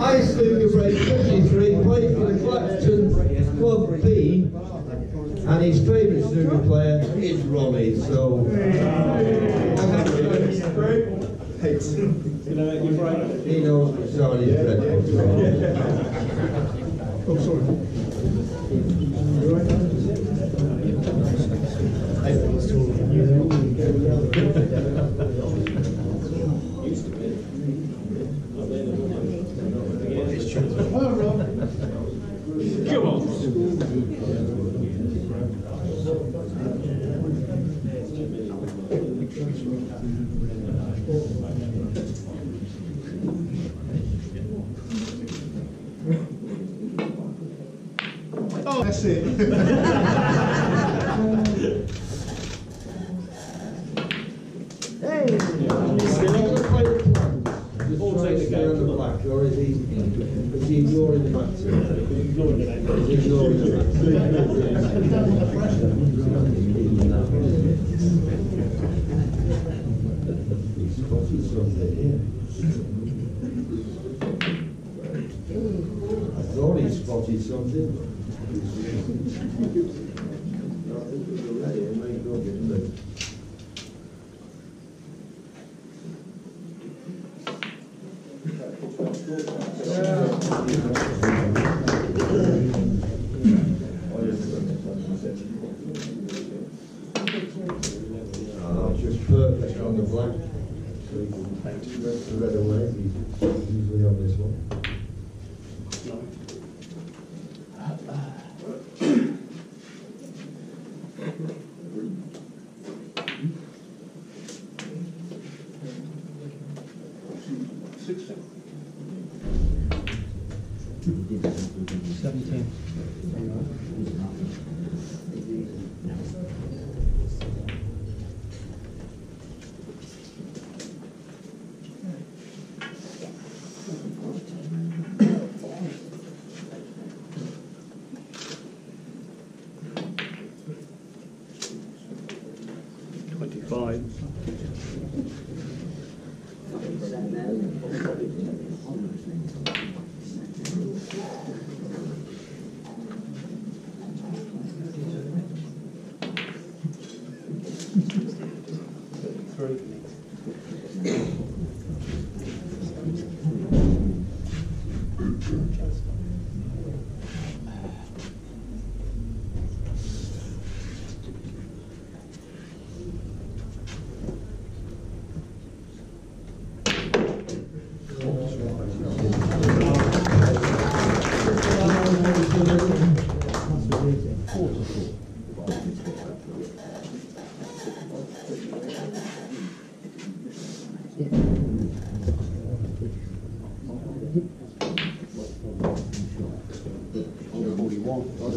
I Snooker Break 53 played for the Clapton Club B and his favourite snooker player is Ronnie, so... He knows Charlie's dreadful. Oh, sorry on. Oh, that's it. Just try to stay on the black, or is he, is he ignoring the match? He's ignoring the match. He's spotted something here. I thought he spotted something. No, I think we're ready, it may go get moved. Oh, just perfect on the black. So you can red usually on this one.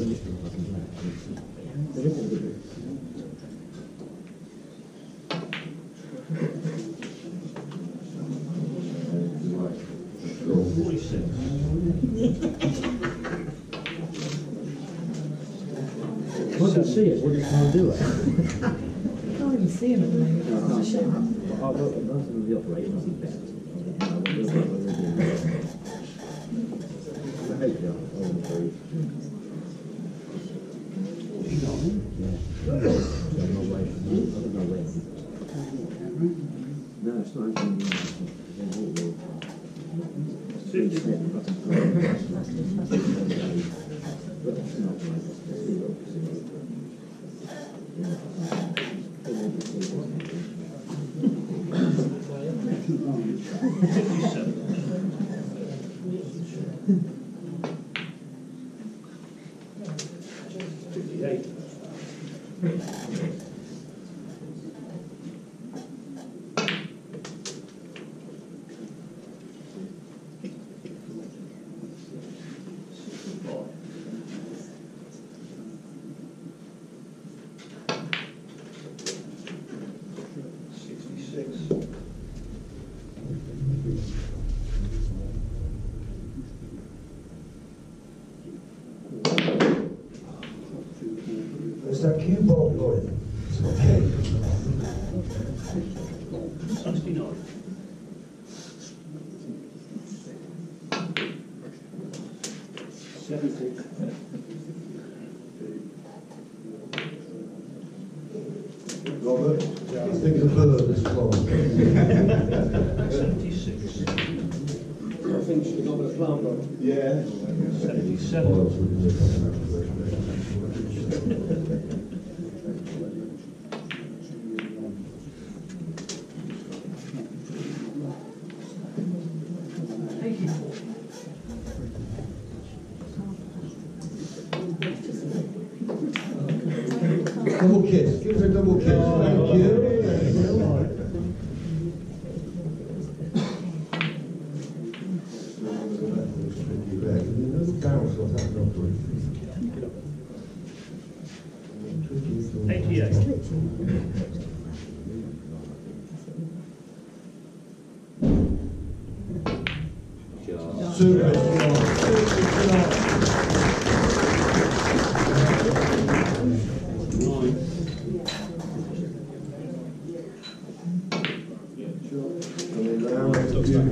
Well, can see it, what do you want to do it? Can't even see him at the moment. It's a shame. No, it's not. Sixty-six. a cue ball going. Think of bird. Seventy-six. I think. Yeah. Seventy-seven. Double kiss, give us a double kiss, thank you. Eighty-eight. Super, super,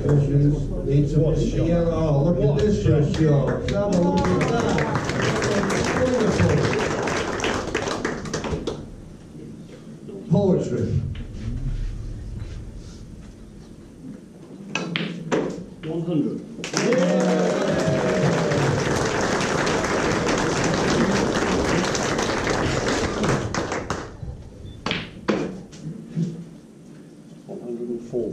Need some yellow, oh, look at this for a shot. Have a look at that. Wonderful. Poetry. One hundred. One hundred and four.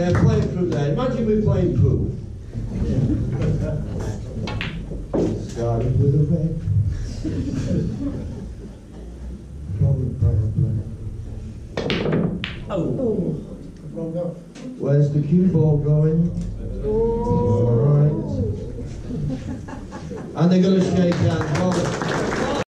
Yeah, playing through there. Imagine we playing pool. Started with a red. Probably, probably. Oh. Where's the cue ball going? Oh. All right. And they're going to shake hands. Well,